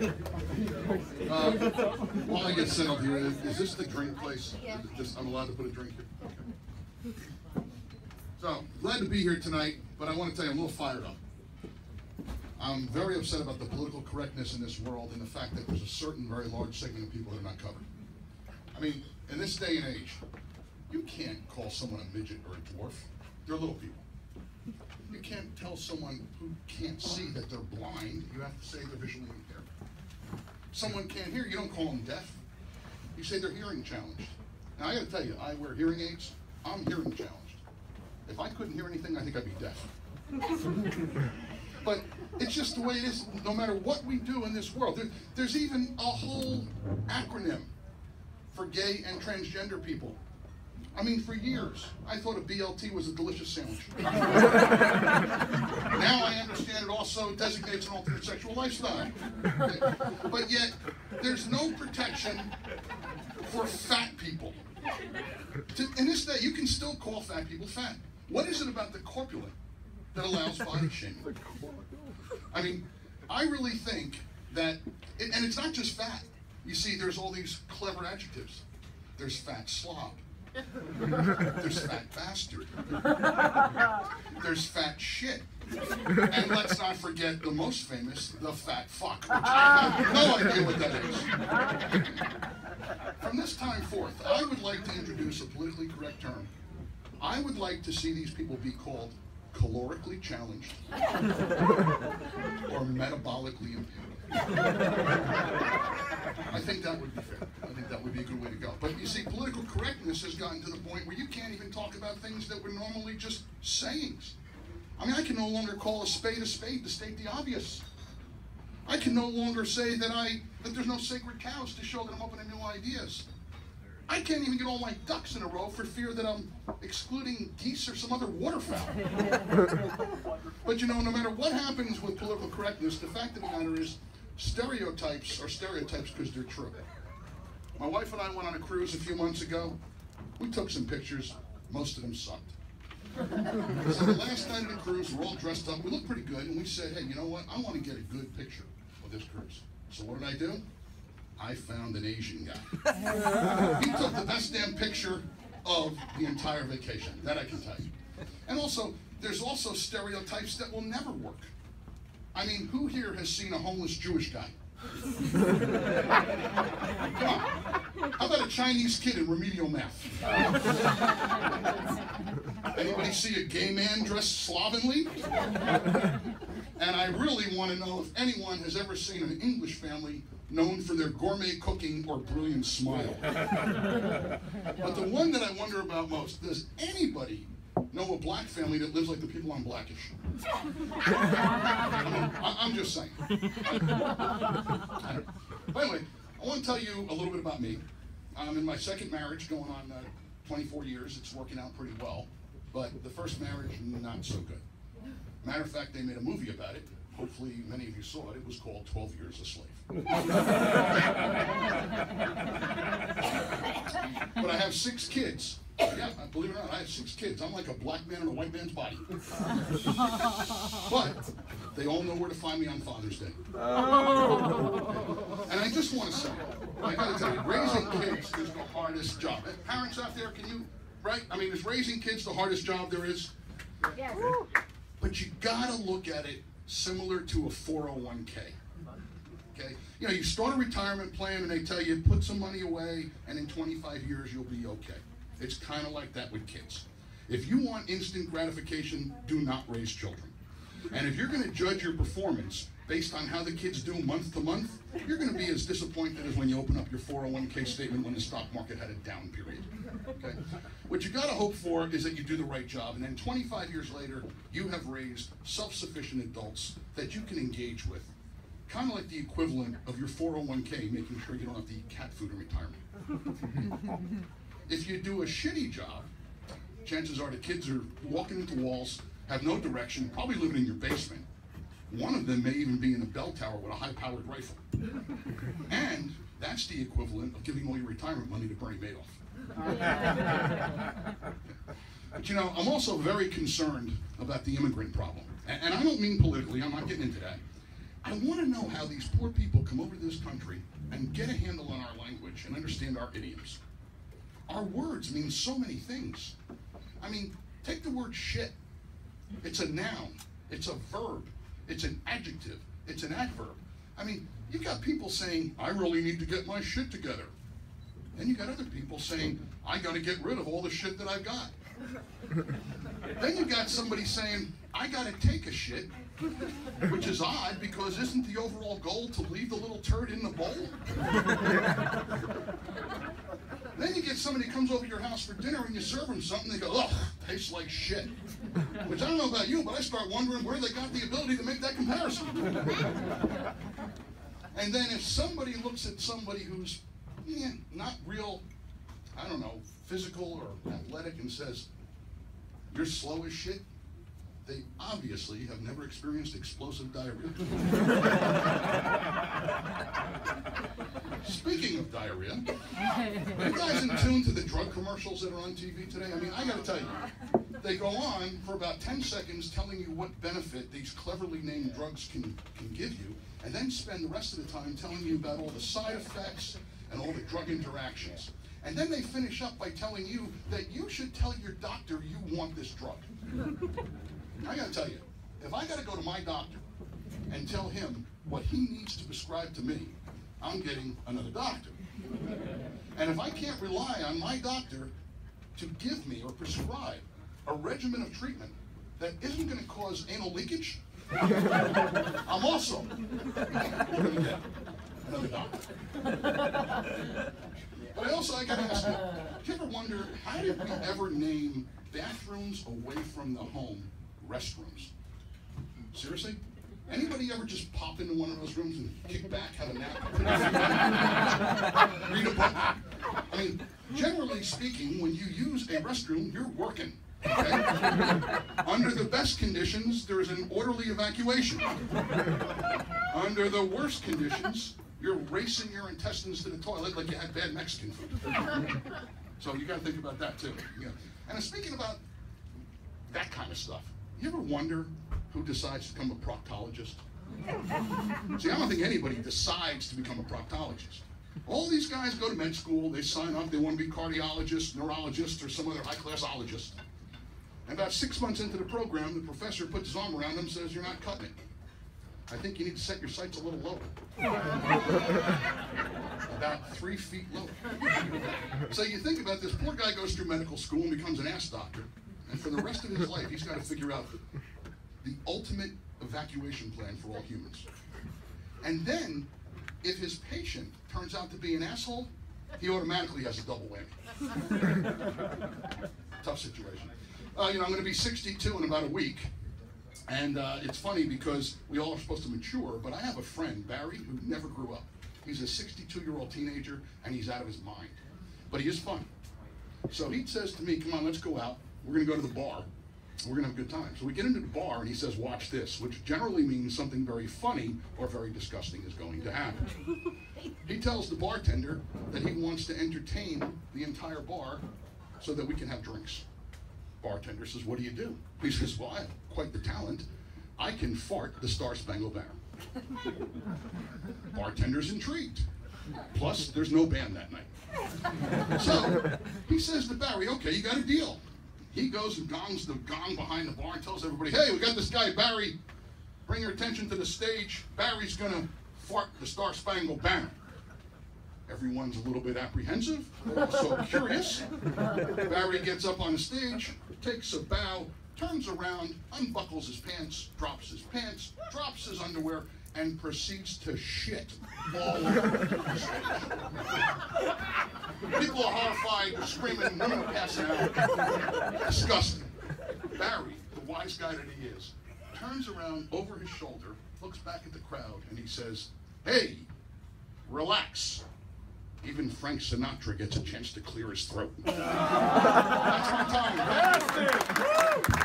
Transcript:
Uh, while I get settled here, is, is this the drink place? Yeah. Just, I'm allowed to put a drink here? Okay. So, glad to be here tonight, but I want to tell you, I'm a little fired up. I'm very upset about the political correctness in this world and the fact that there's a certain very large segment of people that are not covered. I mean, in this day and age, you can't call someone a midget or a dwarf. They're little people. You can't tell someone who can't see that they're blind. You have to say they're visually impaired. Someone can't hear, you don't call them deaf. You say they're hearing challenged. Now, I gotta tell you, I wear hearing aids. I'm hearing challenged. If I couldn't hear anything, I think I'd be deaf. but it's just the way it is, no matter what we do in this world. There, there's even a whole acronym for gay and transgender people. I mean, for years, I thought a BLT was a delicious sandwich. now I understand it also designates an alternate sexual lifestyle. But yet, there's no protection for fat people. To, in this day, you can still call fat people fat. What is it about the corpulent that allows body shaming? I mean, I really think that, and it's not just fat. You see, there's all these clever adjectives. There's fat slob. There's fat bastard. There's fat shit. And let's not forget the most famous, the fat fuck, which I have no idea what that is. From this time forth, I would like to introduce a politically correct term. I would like to see these people be called calorically challenged or metabolically impaired. I think that would be fair. You see, political correctness has gotten to the point where you can't even talk about things that were normally just sayings. I mean, I can no longer call a spade a spade to state the obvious. I can no longer say that I that there's no sacred cows to show that I'm open to new ideas. I can't even get all my ducks in a row for fear that I'm excluding geese or some other waterfowl. but you know, no matter what happens with political correctness, the fact of the matter is stereotypes are stereotypes because they're true. My wife and I went on a cruise a few months ago. We took some pictures. Most of them sucked. so the last night of the cruise, we're all dressed up. We look pretty good, and we said, hey, you know what? I want to get a good picture of this cruise. So what did I do? I found an Asian guy. he took the best damn picture of the entire vacation. That I can tell you. And also, there's also stereotypes that will never work. I mean, who here has seen a homeless Jewish guy? How about a Chinese kid in remedial math? Anybody see a gay man dressed slovenly? And I really want to know if anyone has ever seen an English family known for their gourmet cooking or brilliant smile. but the one that I wonder about most, does anybody know a black family that lives like the people on Blackish. I am just saying. But anyway, I want to tell you a little bit about me. I'm in my second marriage, going on uh, 24 years. It's working out pretty well. But the first marriage, not so good. Matter of fact, they made a movie about it. Hopefully, many of you saw it. It was called 12 Years a Slave. but I have six kids. Yeah, believe it or not, I have six kids. I'm like a black man in a white man's body. but they all know where to find me on Father's Day. Oh. And I just want to say, I got to tell you, raising kids is the hardest job. Parents out there, can you, right? I mean, is raising kids the hardest job there is? Yes. But you got to look at it similar to a 401k. Okay? You know, you start a retirement plan and they tell you put some money away and in 25 years you'll be okay. It's kind of like that with kids. If you want instant gratification, do not raise children. And if you're going to judge your performance based on how the kids do month to month, you're going to be as disappointed as when you open up your 401k statement when the stock market had a down period. Okay? What you got to hope for is that you do the right job, and then 25 years later, you have raised self-sufficient adults that you can engage with. Kind of like the equivalent of your 401k, making sure you don't have to eat cat food in retirement. If you do a shitty job, chances are the kids are walking into walls, have no direction, probably living in your basement. One of them may even be in a bell tower with a high-powered rifle. And that's the equivalent of giving all your retirement money to Bernie Madoff. but you know, I'm also very concerned about the immigrant problem. And, and I don't mean politically, I'm not getting into that. I want to know how these poor people come over to this country and get a handle on our language and understand our idioms. Our words mean so many things. I mean, take the word shit. It's a noun, it's a verb, it's an adjective, it's an adverb. I mean, you've got people saying, I really need to get my shit together. Then you've got other people saying, I got to get rid of all the shit that I've got. then you got somebody saying, I got to take a shit, which is odd because isn't the overall goal to leave the little turd in the bowl? then you get somebody comes over to your house for dinner and you serve them something, they go, ugh, tastes like shit. Which I don't know about you, but I start wondering where they got the ability to make that comparison. and then if somebody looks at somebody who's yeah, not real, I don't know, physical or athletic and says, you're slow as shit, they obviously have never experienced explosive diarrhea. Speaking of diarrhea, are you guys in tune to the drug commercials that are on TV today? I mean, I gotta tell you, they go on for about 10 seconds telling you what benefit these cleverly named drugs can, can give you, and then spend the rest of the time telling you about all the side effects and all the drug interactions. And then they finish up by telling you that you should tell your doctor you want this drug. I gotta tell you, if I gotta go to my doctor and tell him what he needs to prescribe to me, I'm getting another doctor. And if I can't rely on my doctor to give me or prescribe a regimen of treatment that isn't gonna cause anal leakage, I'm also But I also I gotta ask you, do you ever wonder how did we ever name bathrooms away from the home restrooms? Seriously? Anybody ever just pop into one of those rooms and kick back, have a nap, read a book? I mean, generally speaking, when you use a restroom, you're working. Okay? Under the best conditions, there is an orderly evacuation. Under the worst conditions, you're racing your intestines to the toilet like you had bad Mexican food. so you got to think about that too. Yeah. And speaking about that kind of stuff, you ever wonder who decides to become a proctologist? See, I don't think anybody decides to become a proctologist. All these guys go to med school, they sign up, they want to be cardiologists, neurologists, or some other high-class-ologist. And about six months into the program, the professor puts his arm around them and says, you're not cutting it. I think you need to set your sights a little lower. about three feet lower. so you think about this, poor guy goes through medical school and becomes an ass doctor. And for the rest of his life, he's got to figure out the ultimate evacuation plan for all humans. And then, if his patient turns out to be an asshole, he automatically has a double whammy. Tough situation. Uh, you know, I'm going to be 62 in about a week. And uh, it's funny because we all are supposed to mature, but I have a friend, Barry, who never grew up. He's a 62 year old teenager and he's out of his mind. But he is fun. So he says to me, Come on, let's go out. We're going to go to the bar. We're going to have a good time. So we get into the bar and he says, Watch this, which generally means something very funny or very disgusting is going to happen. he tells the bartender that he wants to entertain the entire bar so that we can have drinks. Bartender says, What do you do? He says, Well, I have quite the talent. I can fart the Star Spangled Banner. Bartender's intrigued. Plus, there's no band that night. So he says to Barry, Okay, you got a deal. He goes and gongs the gong behind the bar and tells everybody, Hey, we got this guy, Barry. Bring your attention to the stage. Barry's going to fart the Star Spangled Banner. Everyone's a little bit apprehensive, also curious. Barry gets up on the stage, takes a bow, turns around, unbuckles his pants, drops his pants, drops his underwear, and proceeds to shit all over. People are horrified, screaming, women are passing out. Disgusting. Barry, the wise guy that he is, turns around over his shoulder, looks back at the crowd, and he says, Hey, relax even Frank Sinatra gets a chance to clear his throat. That's my time.